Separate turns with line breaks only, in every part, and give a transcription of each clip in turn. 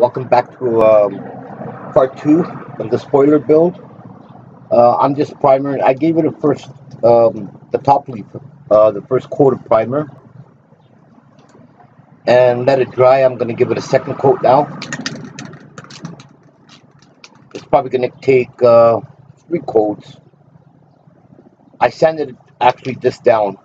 Welcome back to um, part two of the spoiler build. Uh, I'm just primering. I gave it a first, um, the top leaf, uh, the first coat of primer. And let it dry. I'm going to give it a second coat now. It's probably going to take uh, three coats. I sanded actually this down,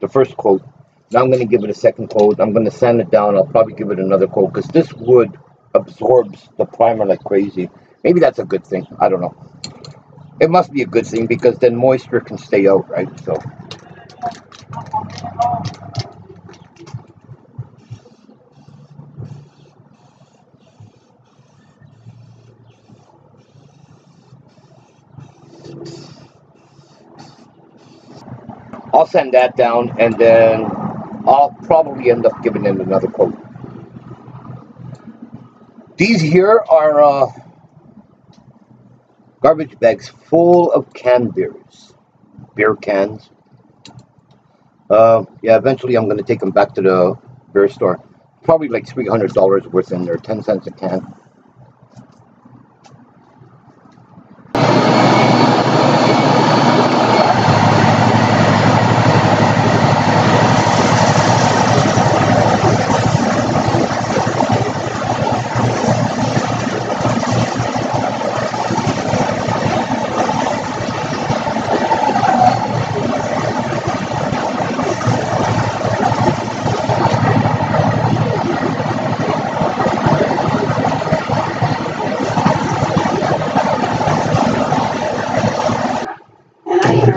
the first coat. Now I'm going to give it a second coat. I'm going to sand it down. I'll probably give it another coat because this wood absorbs the primer like crazy. Maybe that's a good thing. I don't know. It must be a good thing because then moisture can stay out, right? So. I'll send that down and then I'll probably end up giving it another coat. These here are uh, garbage bags full of canned beers, beer cans. Uh, yeah, eventually I'm going to take them back to the beer store. Probably like $300 worth in there, 10 cents a can.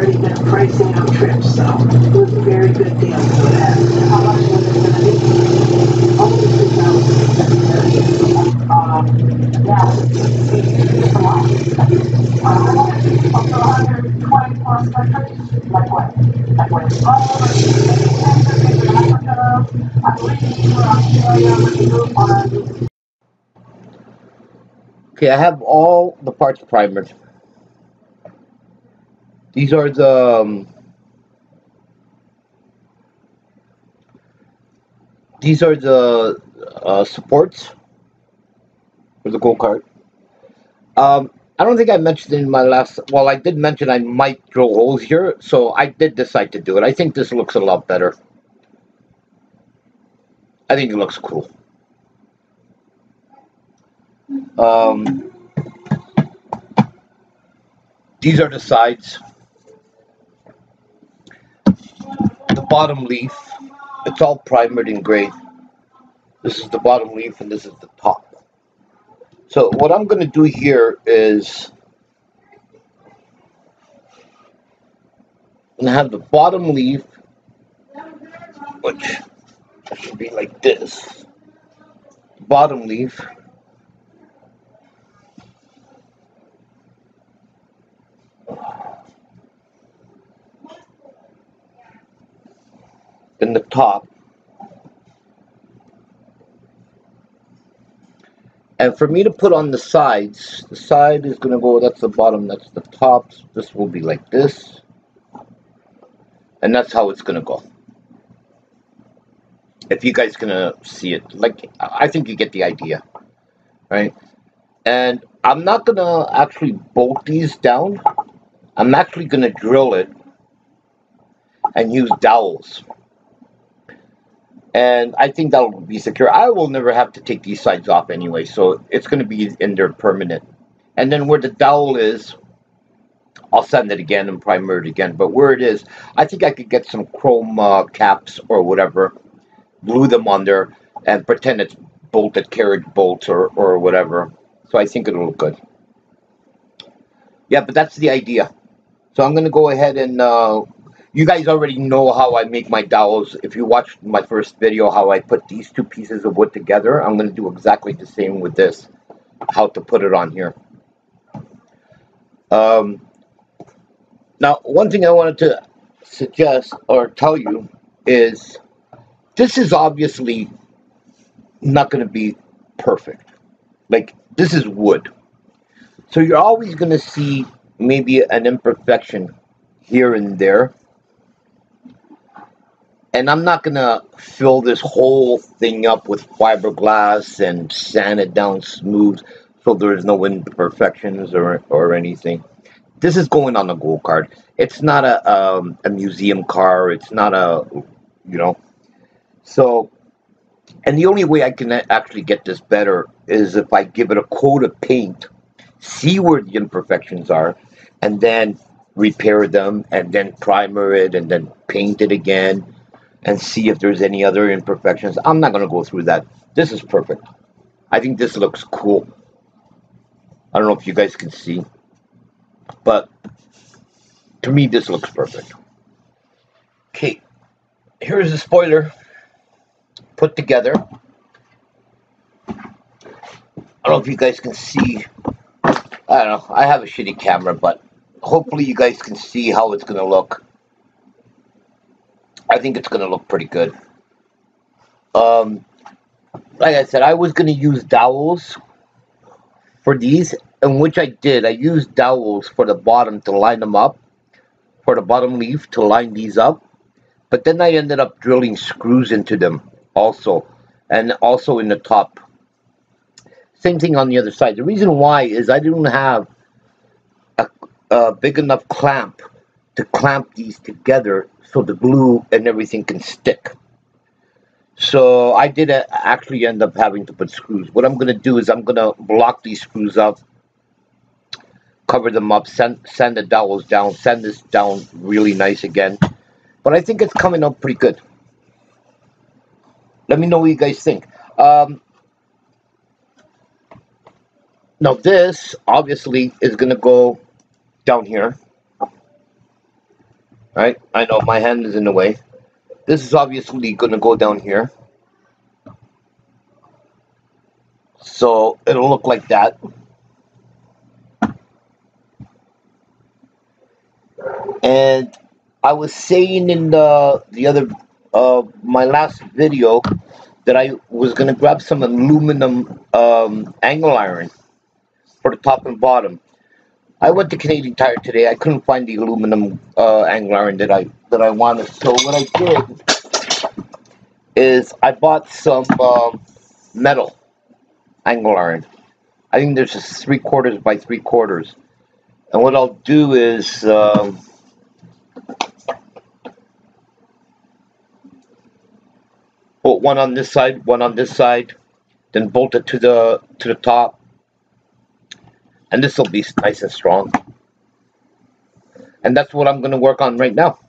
already been pricing out trips, so it was a very good deal for that. How much was it gonna be? Only two thousand. Um, yeah, it's a lot. Um, up to hundred twenty plus countries,
Okay, I have all the parts primed. These are the um, these are the uh, supports for the go-kart. Um, I don't think I mentioned in my last, well, I did mention I might drill holes here, so I did decide to do it. I think this looks a lot better. I think it looks cool. Um, these are the sides. The bottom leaf. It's all primered in gray. This is the bottom leaf and this is the top. So what I'm going to do here is I'm going to have the bottom leaf, which should be like this. Bottom leaf. in the top. And for me to put on the sides, the side is going to go, that's the bottom, that's the top. This will be like this. And that's how it's going to go. If you guys going to see it. Like, I think you get the idea. Right? And I'm not going to actually bolt these down. I'm actually going to drill it and use dowels and I think that'll be secure. I will never have to take these sides off anyway, so it's going to be in there permanent. And then where the dowel is, I'll send it again and primer it again. But where it is, I think I could get some chrome uh, caps or whatever, glue them on there, and pretend it's bolted carriage bolts or, or whatever. So I think it'll look good. Yeah, but that's the idea. So I'm going to go ahead and uh, you guys already know how I make my dowels. If you watched my first video, how I put these two pieces of wood together, I'm going to do exactly the same with this, how to put it on here. Um, now, one thing I wanted to suggest or tell you is this is obviously not going to be perfect. Like, this is wood. So you're always going to see maybe an imperfection here and there And I'm not gonna fill this whole thing up with fiberglass and sand it down smooth so there's no imperfections or or anything. This is going on a go-kart. It's not a um, a museum car. It's not a you know. So, and the only way I can actually get this better is if I give it a coat of paint, see where the imperfections are, and then repair them, and then primer it, and then paint it again and see if there's any other imperfections. I'm not going to go through that. This is perfect. I think this looks cool. I don't know if you guys can see, but to me, this looks perfect. Okay, here's the spoiler put together. I don't know if you guys can see. I don't know. I have a shitty camera, but hopefully you guys can see how it's going to look. I think it's going to look pretty good. Um, like I said, I was going to use dowels for these, and which I did. I used dowels for the bottom to line them up, for the bottom leaf to line these up. But then I ended up drilling screws into them also, and also in the top. Same thing on the other side. The reason why is I didn't have a, a big enough clamp to clamp these together so the glue and everything can stick. So I did actually end up having to put screws. What I'm going to do is I'm going to block these screws up, cover them up, sand, sand the dowels down, sand this down really nice again. But I think it's coming up pretty good. Let me know what you guys think. Um, now this, obviously, is going to go down here. Right? I know my hand is in the way. This is obviously going to go down here. So it'll look like that. And I was saying in the the other uh, my last video that I was going to grab some aluminum um, angle iron for the top and bottom. I went to Canadian Tire today. I couldn't find the aluminum uh, angle iron that I that I wanted. So what I did is I bought some um, metal angle iron. I think there's just three quarters by three quarters. And what I'll do is um, put one on this side, one on this side, then bolt it to the to the top and this will be nice and strong. And that's what I'm going to work on right now.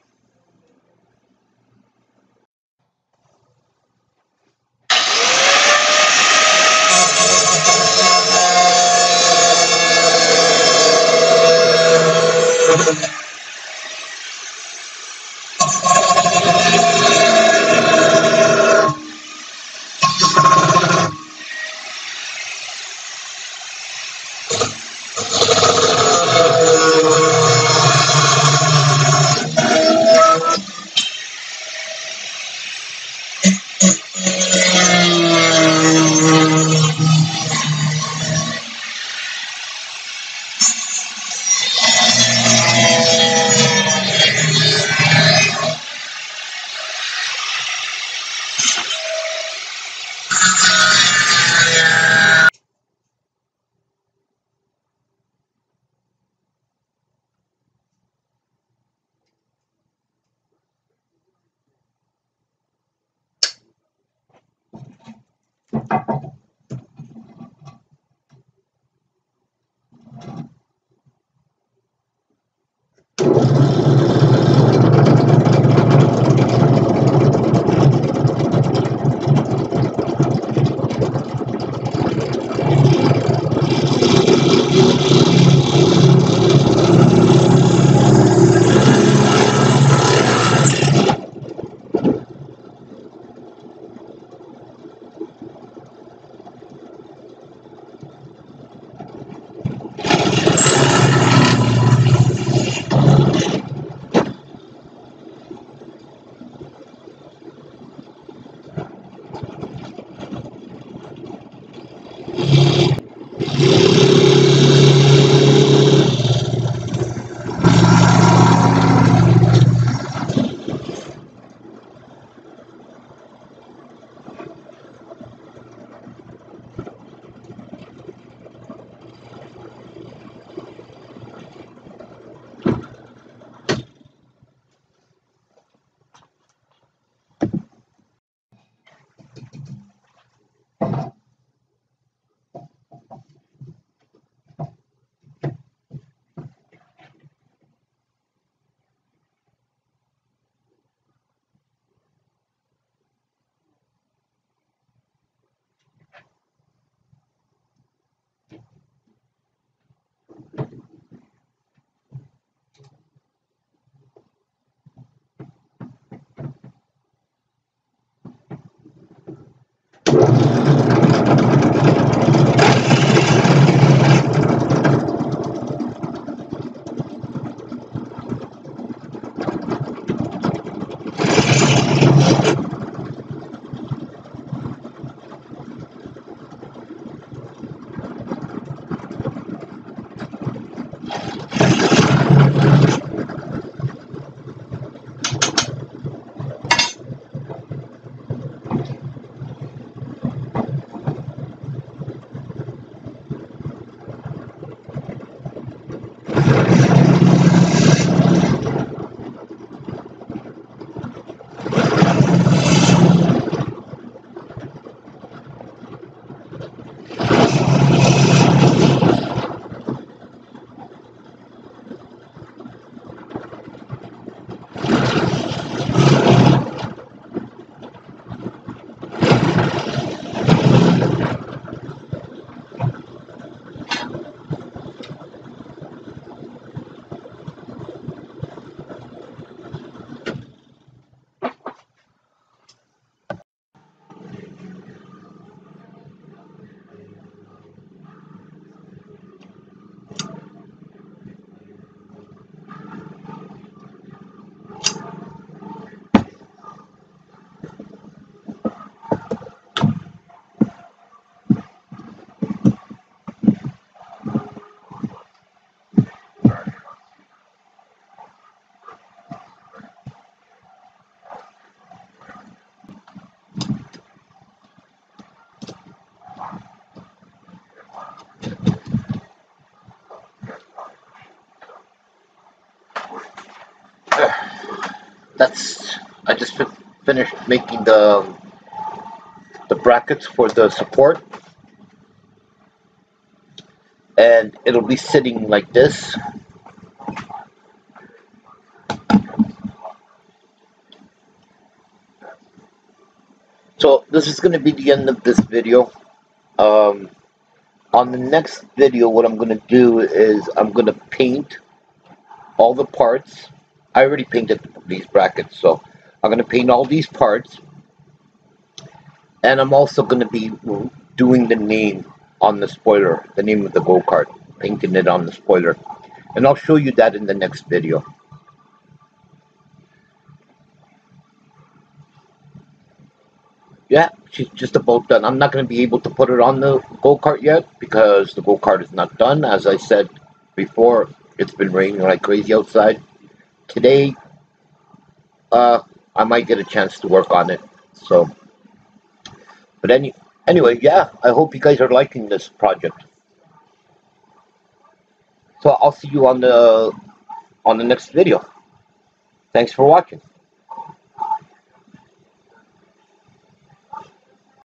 That's I just fi- finished making the the brackets for the support. And it'll be sitting like this. So this is going to be the end of this video. Um, on the next video what I'm going to do is I'm going to paint all the parts I already painted these brackets so I'm going to paint all these parts and I'm also going to be doing the name on the spoiler, the name of the go-kart, painting it on the spoiler. And I'll show you that in the next video. Yeah, she's just about done. I'm not going to be able to put it on the go-kart yet because the go-kart is not done. As I said before, it's been raining like crazy outside. Today, uh, I might get a chance to work on it. So, but any anyway, yeah, I hope you guys are liking this project. So I'll see you on the on the next video. Thanks for watching.